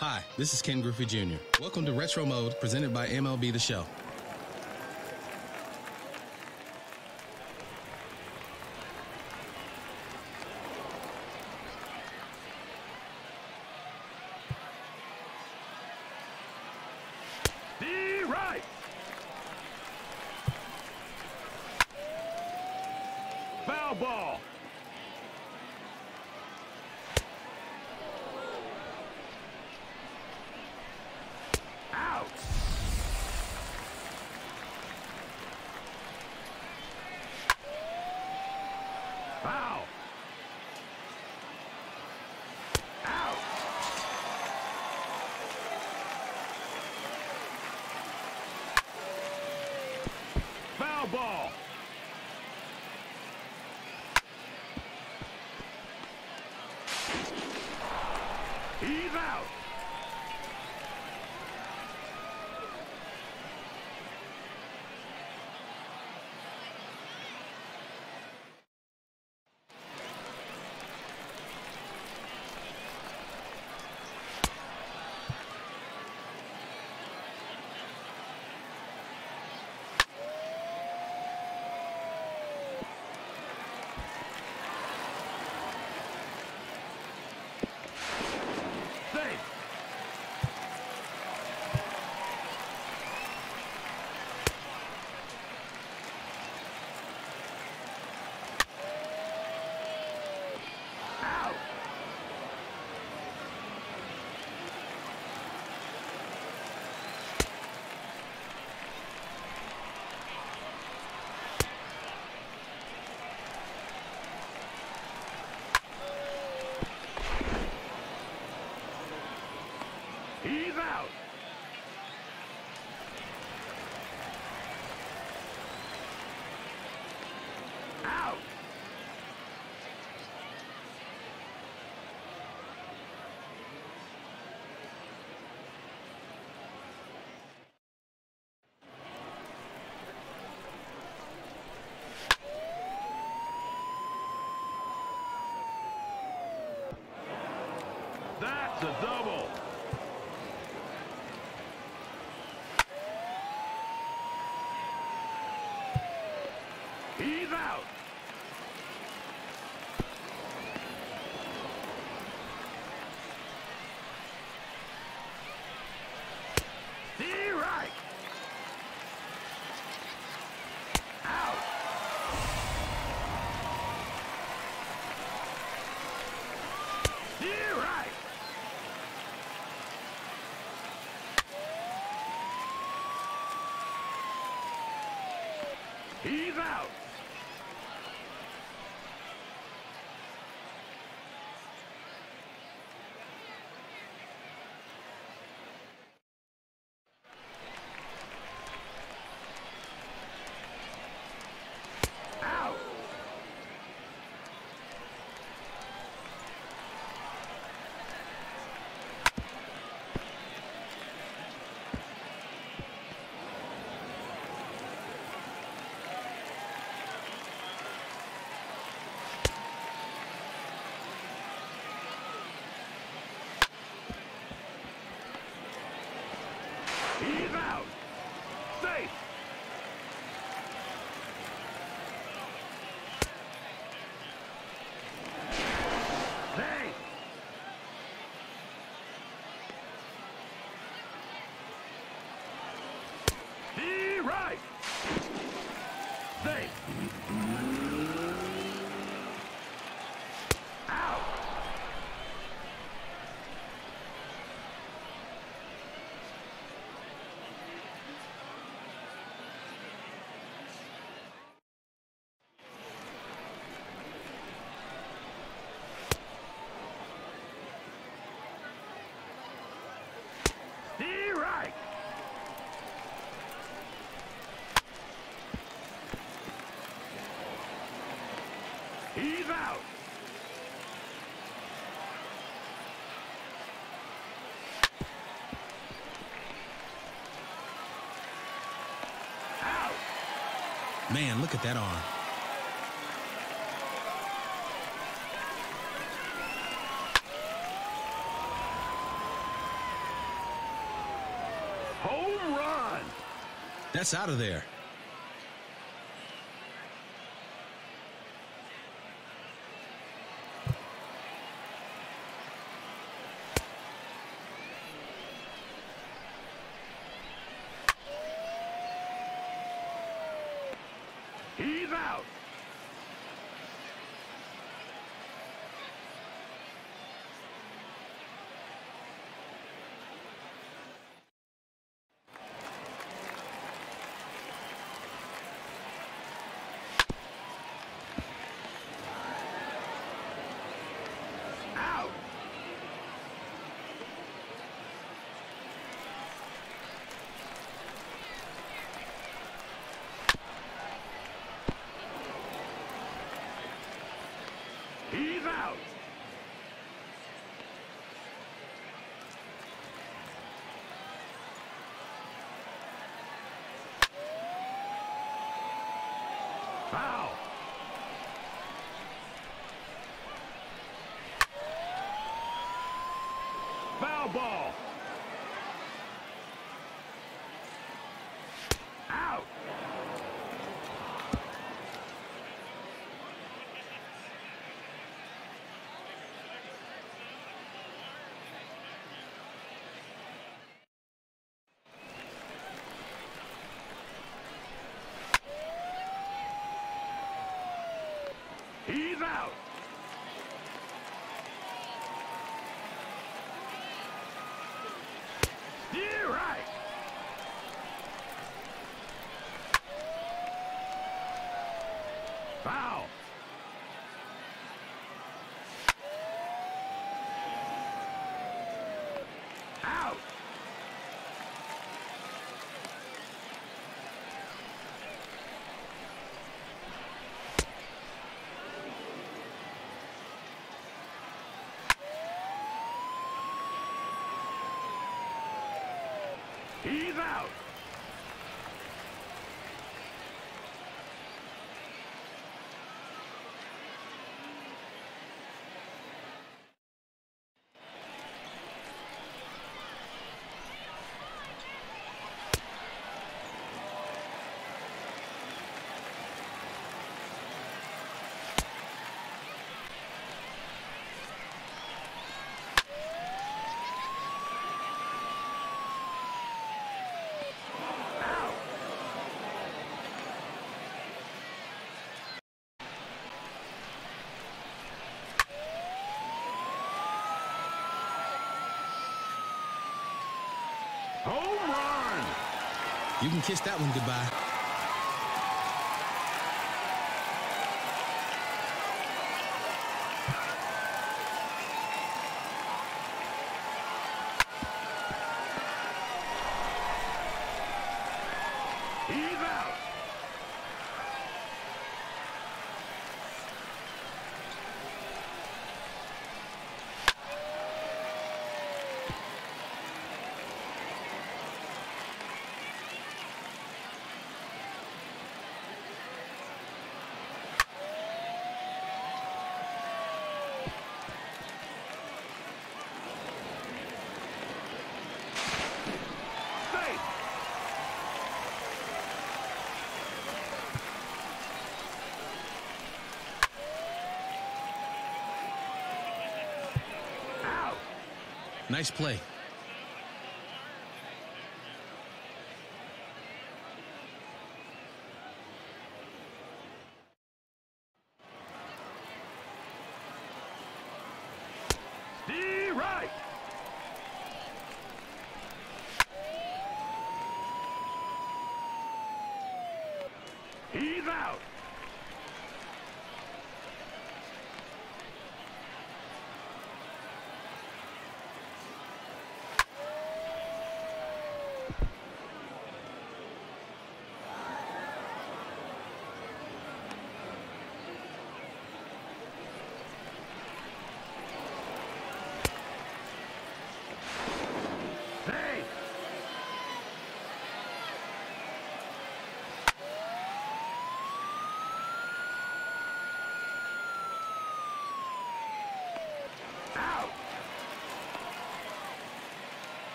Hi, this is Ken Griffey Jr. Welcome to Retro Mode presented by MLB The Show. Be right. Foul ball. Out. Foul. Out. Foul ball. He's out. Safe. Out. He's out. Out. That's a double. He's out. See right. Out. See right. He's out. Man, look at that arm. Home run! That's out of there. out! Home run! You can kiss that one goodbye. He's out! Nice play.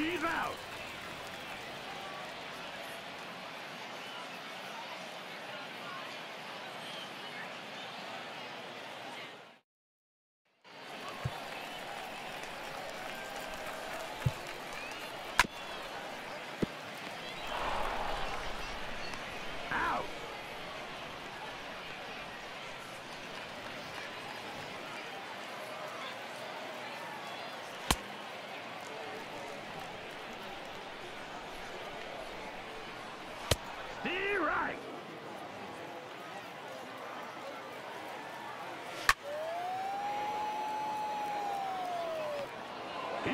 Out. Stay right. He's out.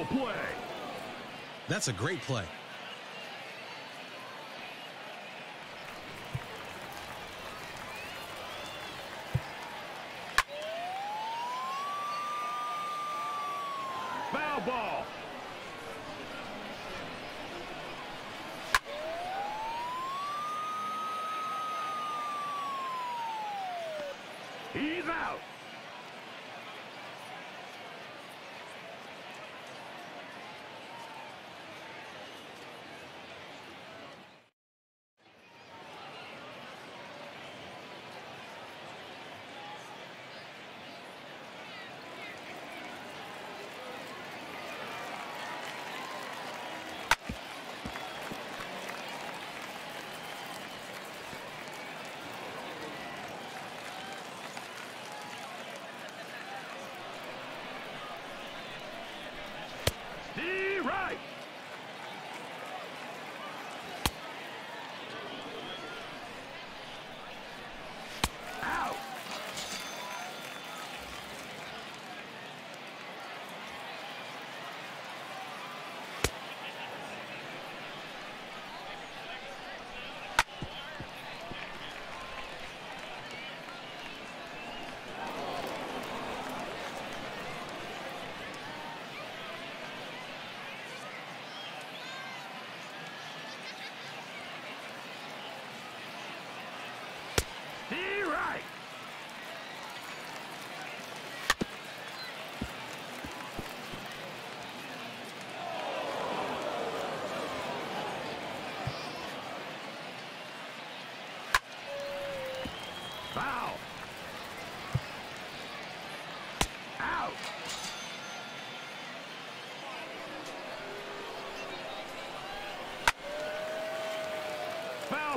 Double play. That's a great play. Foul ball.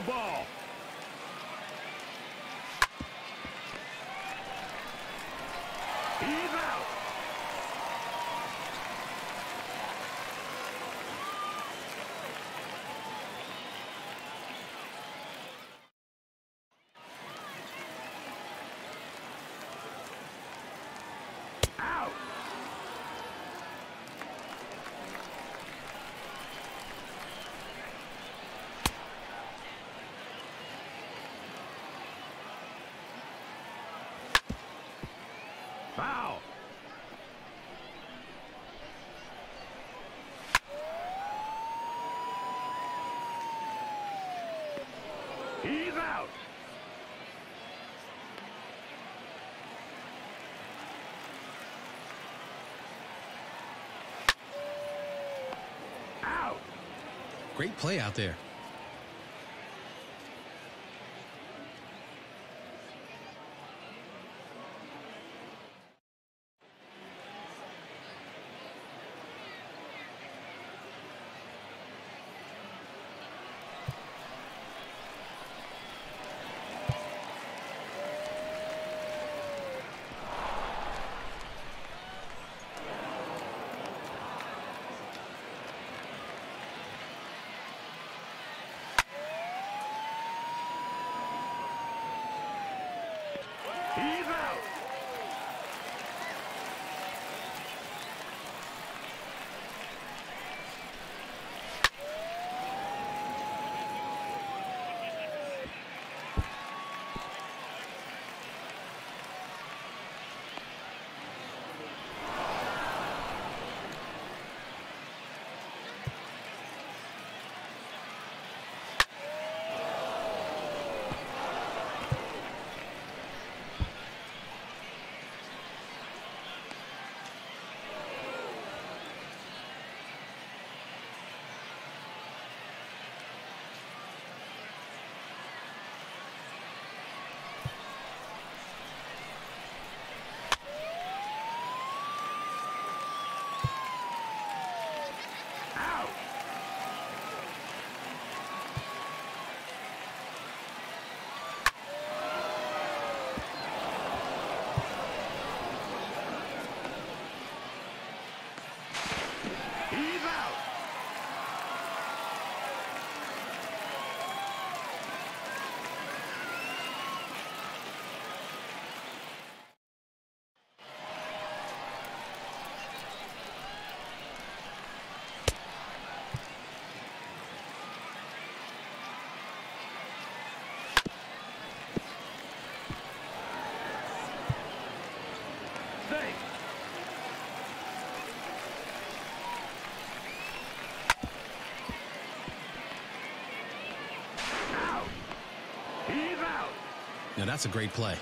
Ball. He's out. Foul. He's out. Out. Great play out there. Now that's a great play.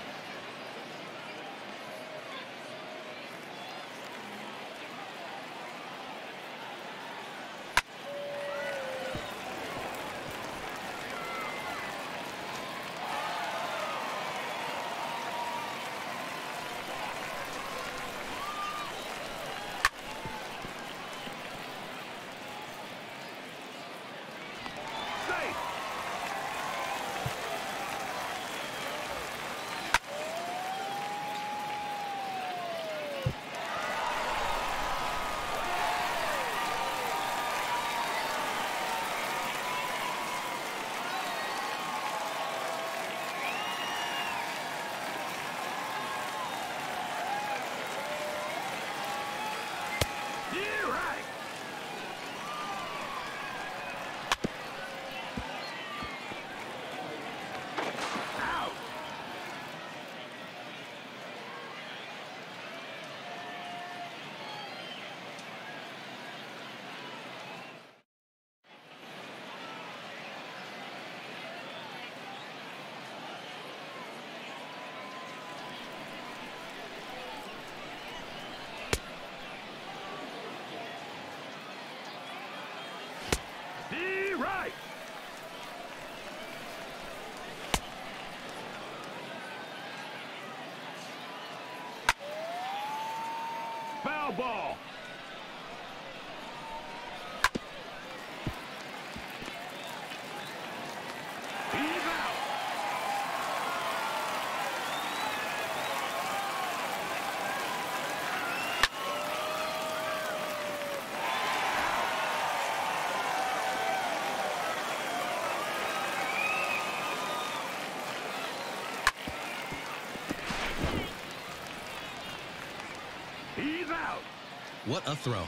Safe. Yeah, right. Out. D right. Foul ball. He's out. He's out. What a throw.